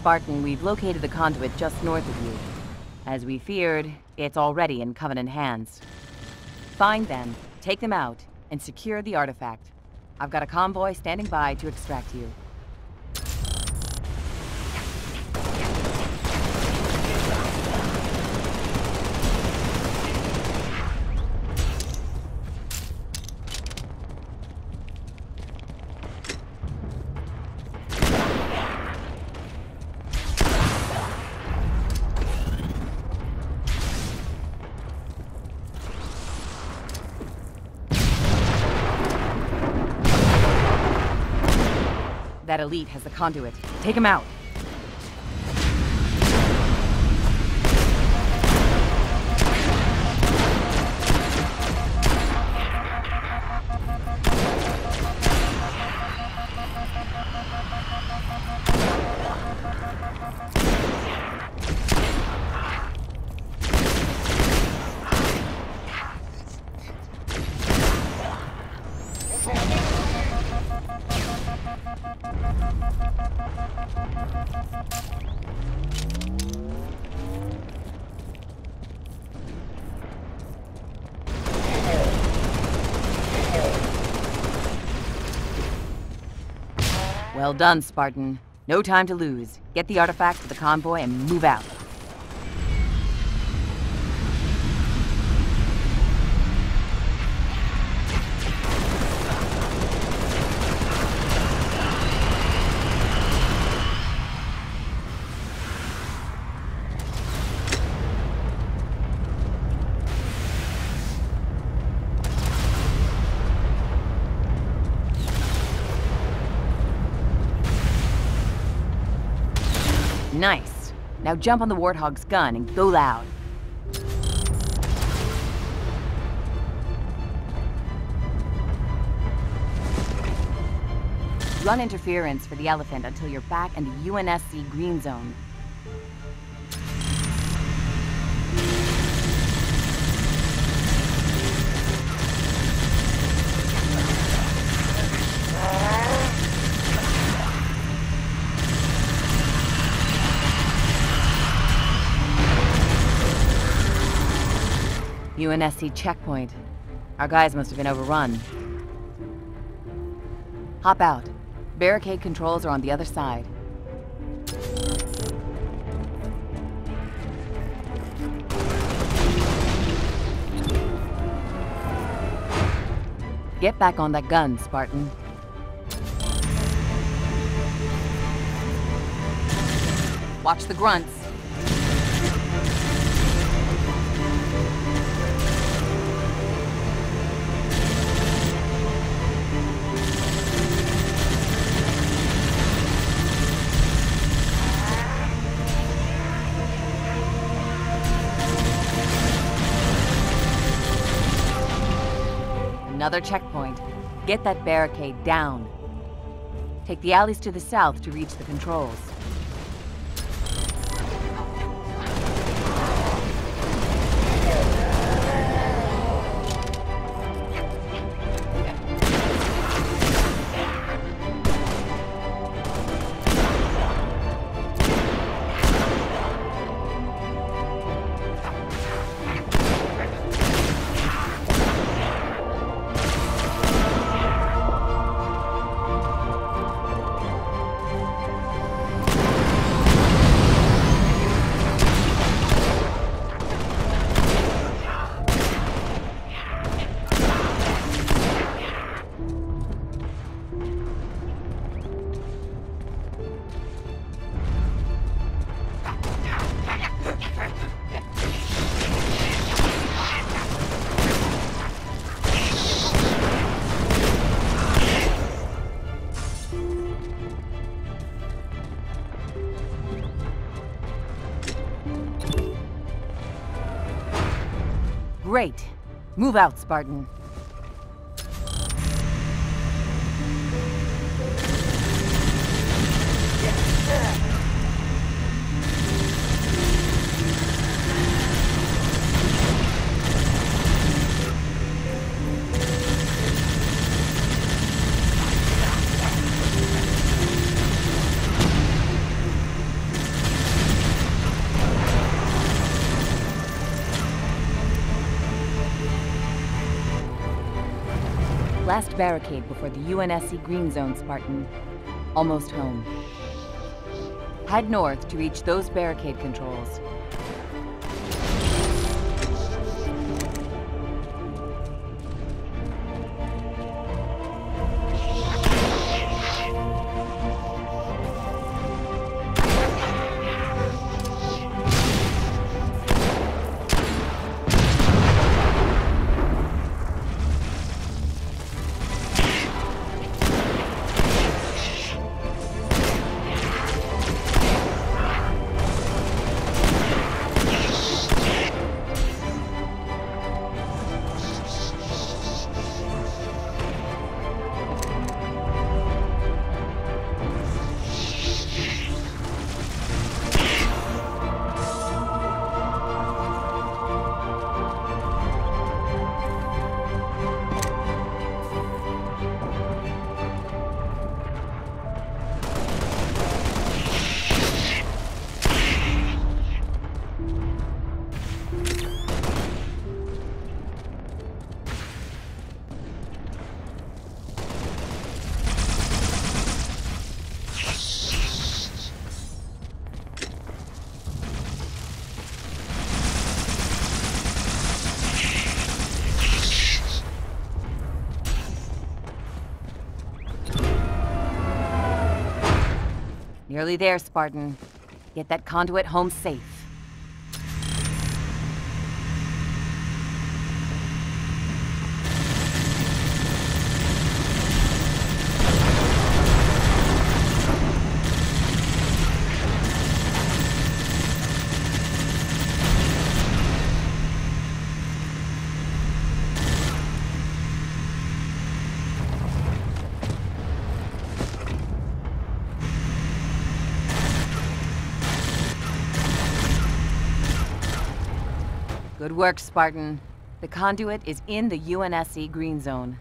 Spartan, we've located the conduit just north of you. As we feared, it's already in Covenant hands. Find them, take them out, and secure the artifact. I've got a convoy standing by to extract you. That elite has the conduit. Take him out. Well done, Spartan. No time to lose. Get the artifact to the convoy and move out. Nice. Now jump on the Warthog's gun and go loud. Run interference for the elephant until you're back in the UNSC green zone. UNSC checkpoint. Our guys must have been overrun. Hop out. Barricade controls are on the other side. Get back on that gun, Spartan. Watch the grunts. Another checkpoint. Get that barricade down. Take the alleys to the south to reach the controls. Great. Move out, Spartan. Last barricade before the UNSC Green Zone, Spartan. Almost home. Head north to reach those barricade controls. Nearly there, Spartan. Get that conduit home safe. Good work, Spartan. The conduit is in the UNSC Green Zone.